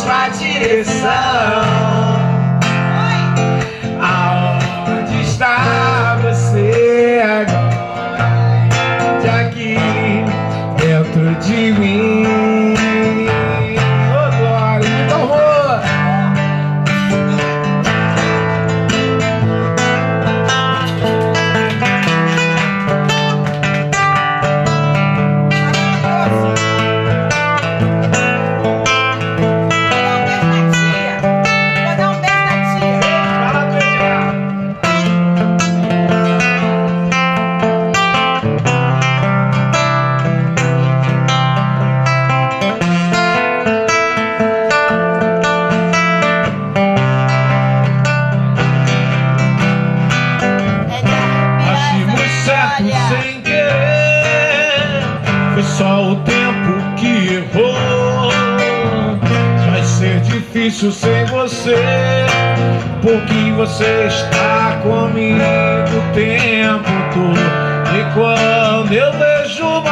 mesma direção. Difícil sem você. Porque você está comigo o tempo todo. E quando eu vejo o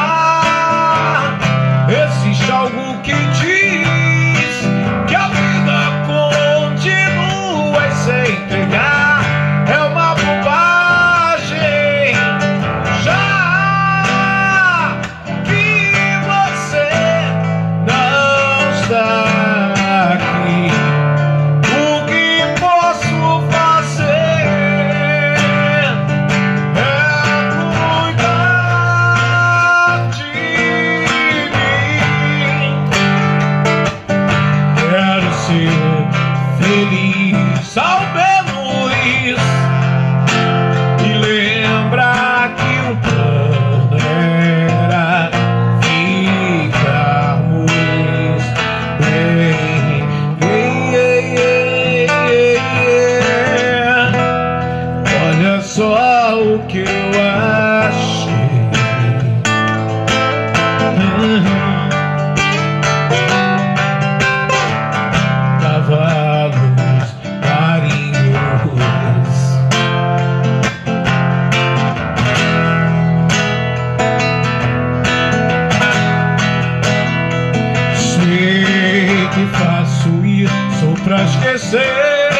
pra esquecer.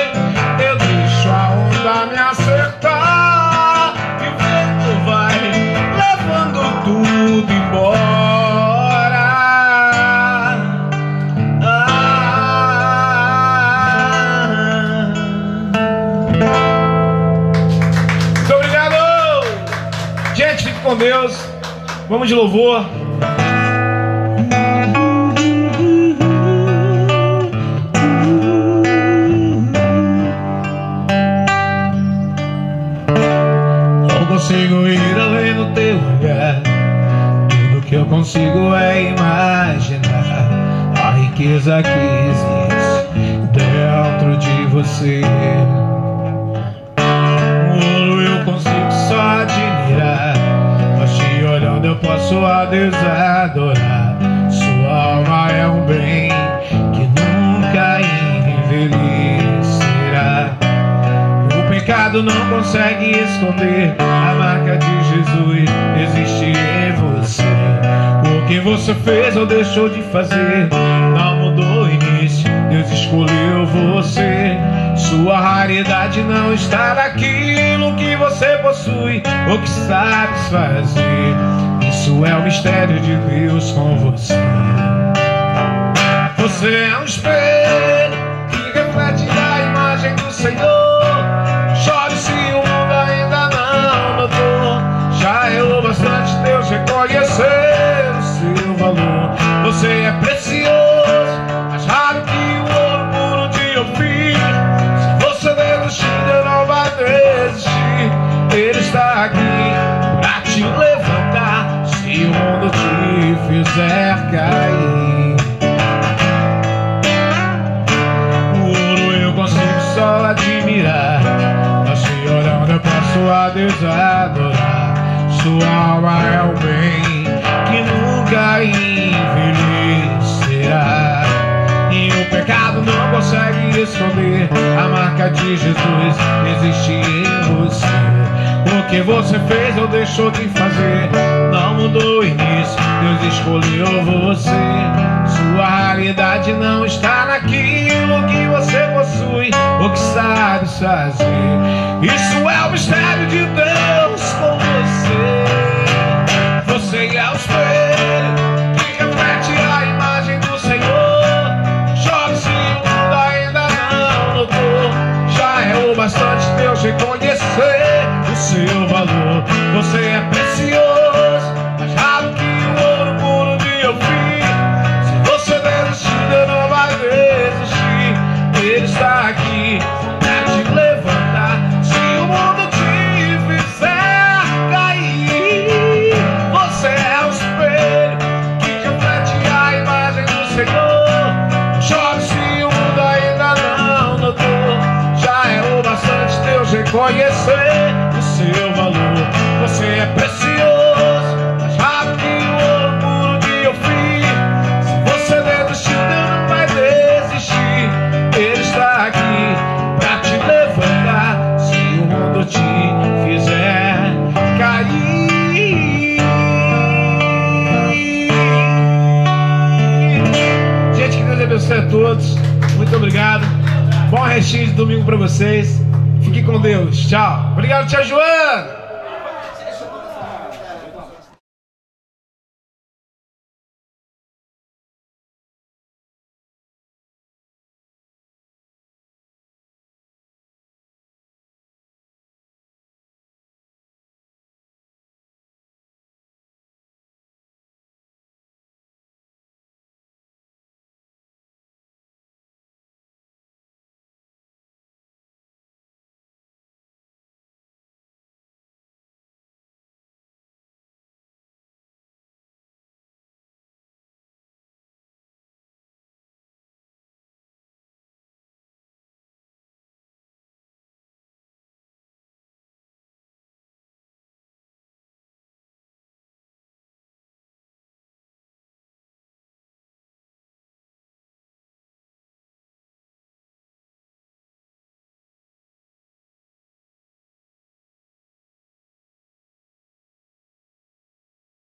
Eu deixo a onda me acertar. E o vento vai levando tudo embora. Ah. Muito obrigado! Gente, fique com Deus. Vamos de louvor. A riqueza que existe dentro de você. O ouro eu consigo só admirar, mas te olhando eu posso a Deus adorar. Sua alma é um bem que nunca envelhecerá. O pecado não consegue esconder a marca de Jesus existe em você. O que você fez ou deixou de fazer não início. Deus escolheu você. Sua raridade não está naquilo que você possui ou que sabes fazer. Isso é o mistério de Deus com você. Você é um espelho que reflete a imagem do Senhor. Chore se o mundo ainda não notou. Já o bastante Deus reconhecer o seu valor. Você é precioso, fizer cair. O ouro eu consigo só admirar. Mas se olhando eu posso a Deus adorar. Sua alma é o bem que nunca envelhecerá. E o pecado não consegue esconder A marca de Jesus existe em você. O que você fez ou deixou de fazer mudou o início, Deus escolheu você. Sua realidade não está naquilo que você possui ou que sabe fazer. Isso é o mistério de Deus. a todos. Muito obrigado. Bom restinho de domingo para vocês. Fique com Deus. Tchau. Obrigado, tia Joana.